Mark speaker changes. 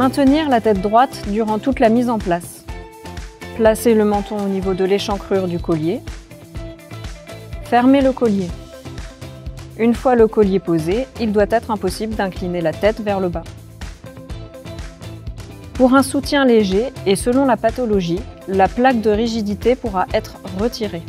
Speaker 1: Maintenir la tête droite durant toute la mise en place. Placez le menton au niveau de l'échancrure du collier. Fermez le collier. Une fois le collier posé, il doit être impossible d'incliner la tête vers le bas. Pour un soutien léger et selon la pathologie, la plaque de rigidité pourra être retirée.